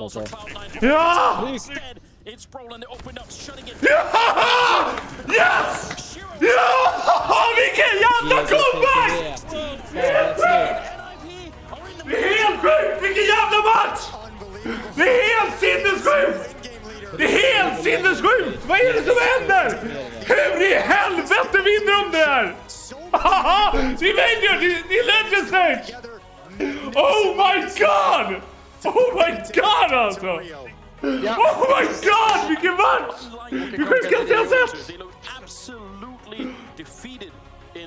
Alltså. Ja! Instead, it's Brolin that opened up, shutting it Ja! Yes! Ja! Vilken jävla comeback! Det är helt sjukt! Vilken jävla match! Det är helt sinnessjukt! Det är helt sinnessjukt! Vad är det som händer? Hur i helvete vinner de det här? Haha! Det är Major! Det är Legends Edge! Oh my god! Oh my god alltså! Oh my god! Vilken match! Det sjukaste jag sett! They look absolutely defeated